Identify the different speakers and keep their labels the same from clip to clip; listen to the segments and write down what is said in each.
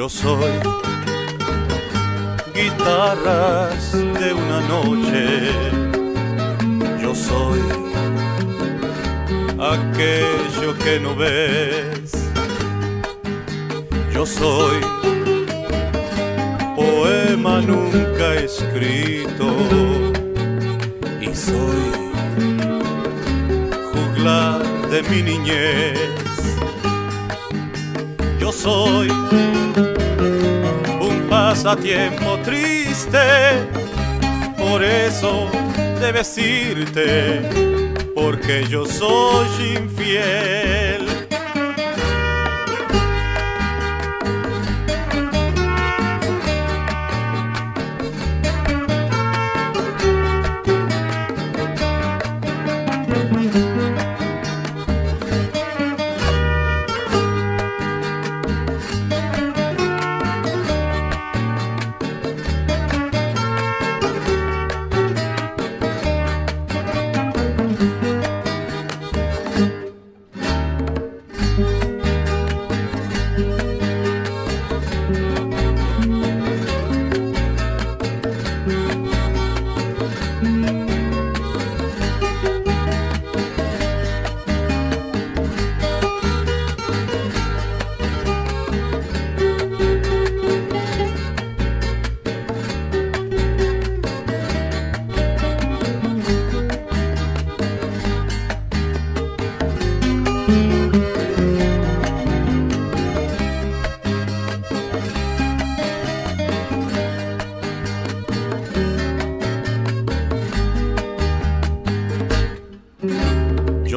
Speaker 1: Yo soy guitarras de una noche. Yo soy aquello que no ves. Yo soy poema nunca escrito. Y soy juglar de mi niñez. Soy un pasatiempo triste, por eso debes irte, porque yo soy infiel.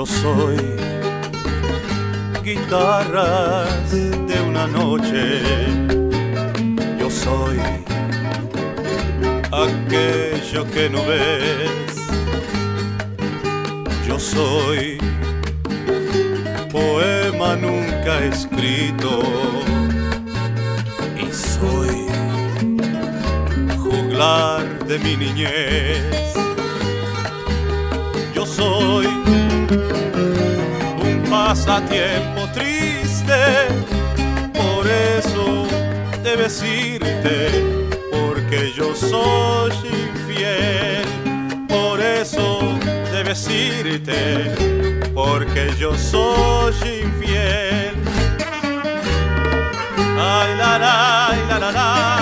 Speaker 1: Yo soy guitarras de una noche. Yo soy aquello que no ves. Yo soy poema nunca escrito. Y soy juglar de mi niñez. Yo soy pasatiempo triste. Por eso debes irte, porque yo soy infiel. Por eso debes irte, porque yo soy infiel. Ay, la, la, la, la, la.